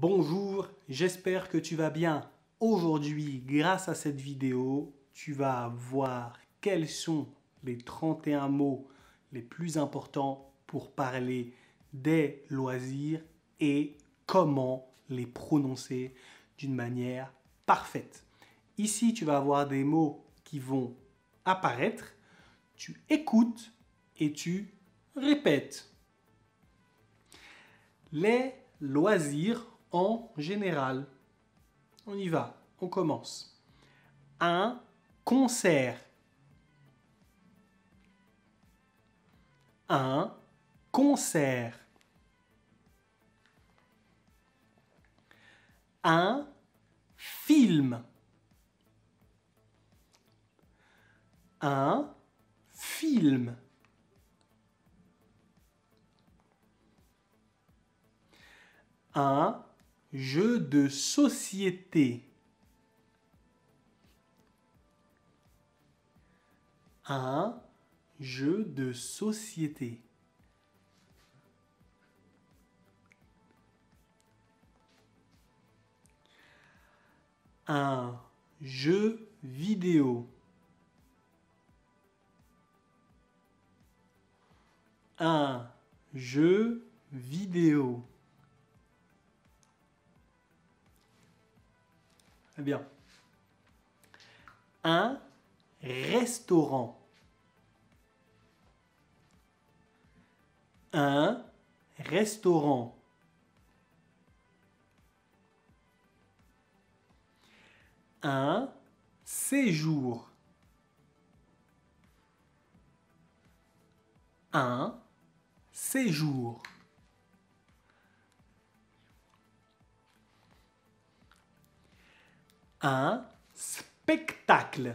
Bonjour, j'espère que tu vas bien. Aujourd'hui, grâce à cette vidéo, tu vas voir quels sont les 31 mots les plus importants pour parler des loisirs et comment les prononcer d'une manière parfaite. Ici, tu vas avoir des mots qui vont apparaître, tu écoutes et tu répètes. Les loisirs en général. On y va, on commence. Un concert. Un concert. Un film. Un film. Jeu de société. Un jeu de société. Un jeu vidéo. Un jeu vidéo. Eh bien. Un restaurant. Un restaurant. Un séjour. Un séjour. Un spectacle.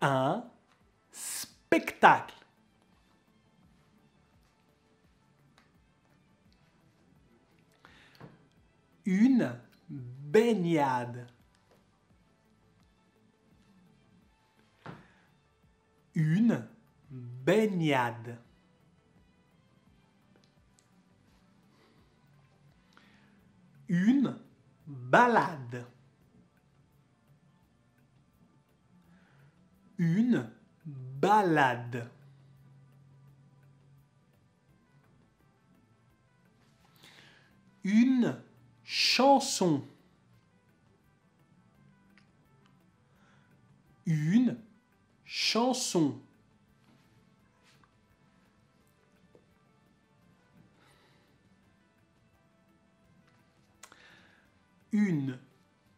Un spectacle. Une baignade. Une baignade. Une balade. Une balade. Une chanson. Une chanson. Une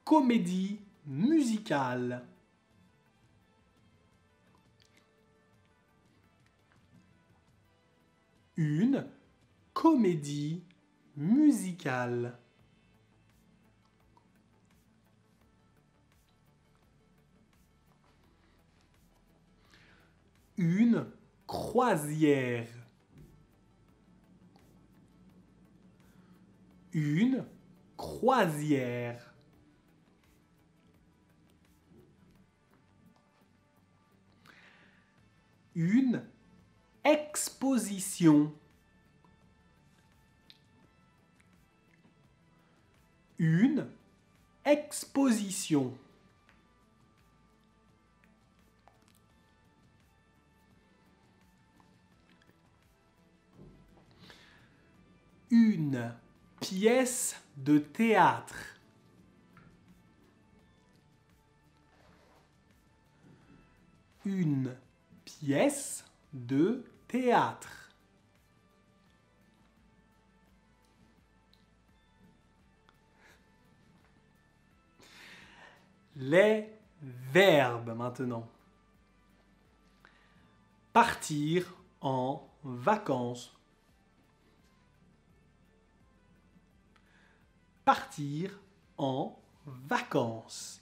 comédie musicale. Une comédie musicale. Une croisière. Une croisière. Une exposition. Une exposition. Une pièce de théâtre. Une pièce de théâtre. Les verbes maintenant. Partir en vacances. Partir en vacances.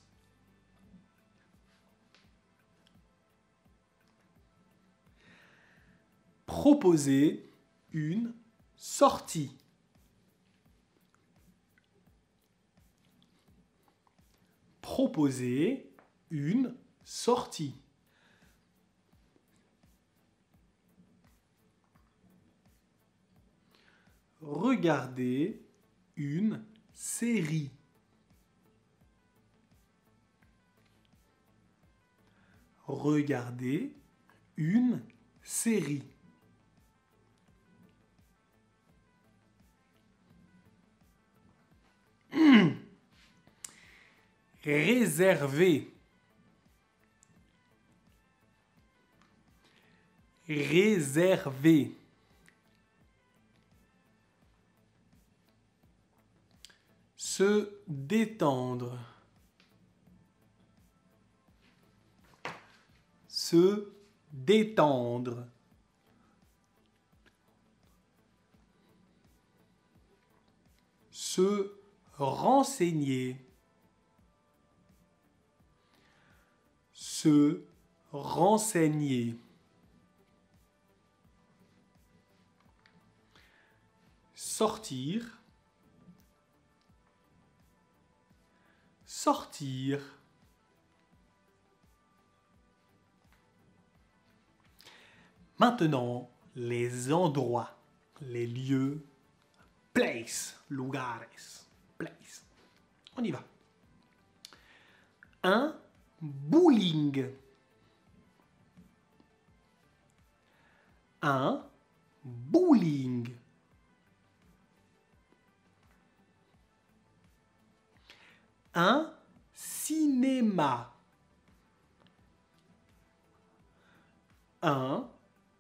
Proposer une sortie. Proposer une sortie. regarder une série. Regarder une série. Réserver. Réserver. Se détendre. Se détendre. Se renseigner. Se renseigner. Sortir. Sortir. Maintenant, les endroits, les lieux, place, lugares, place. On y va. Un bowling. Un Un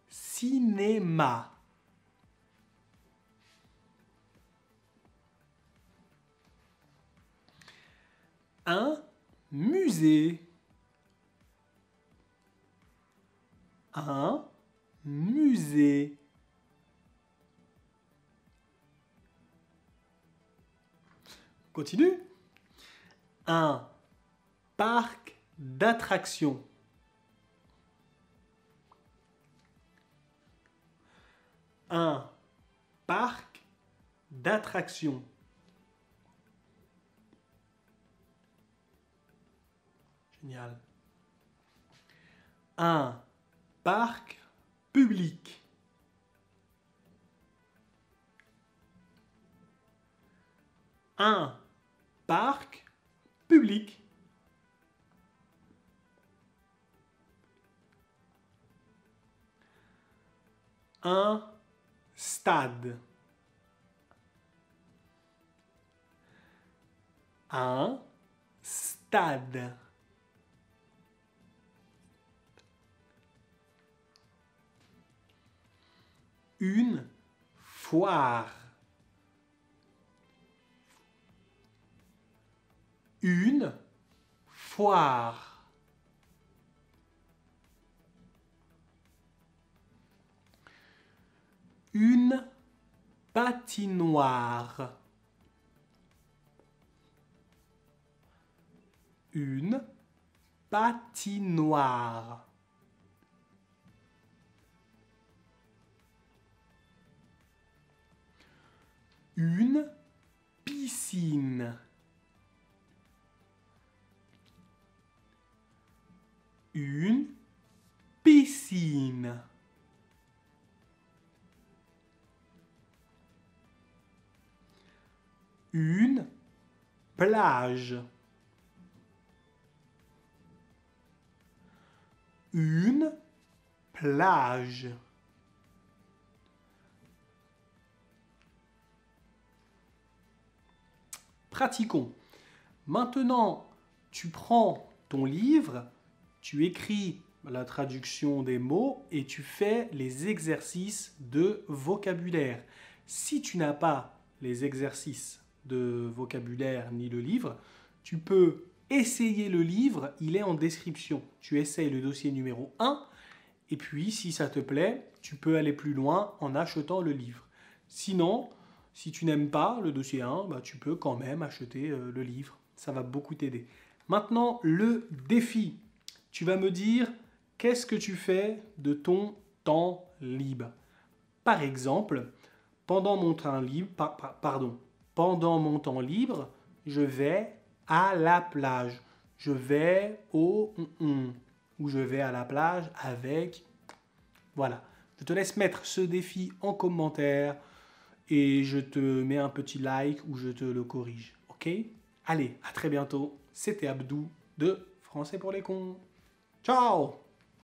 cinéma. Un musée. Un musée. Continue. Un parc d'attractions. Un parc d'attractions. Génial. Un parc public. Un parc public. Un stade. Un stade. Une foire. Une foire. Une patinoire. Une patinoire. Une piscine. Une plage. Une plage. Pratiquons. Maintenant, tu prends ton livre, tu écris la traduction des mots et tu fais les exercices de vocabulaire. Si tu n'as pas les exercices de vocabulaire ni le livre, tu peux essayer le livre, il est en description. Tu essayes le dossier numéro 1 et puis si ça te plaît, tu peux aller plus loin en achetant le livre. Sinon, si tu n'aimes pas le dossier 1, bah, tu peux quand même acheter euh, le livre. Ça va beaucoup t'aider. Maintenant, le défi. Tu vas me dire qu'est-ce que tu fais de ton temps libre? Par exemple, pendant mon temps libre, pardon, pendant mon temps libre, je vais à la plage. Je vais au ou je vais à la plage avec voilà. Je te laisse mettre ce défi en commentaire et je te mets un petit like ou je te le corrige. Ok? Allez, à très bientôt. C'était Abdou de Français pour les cons. Ciao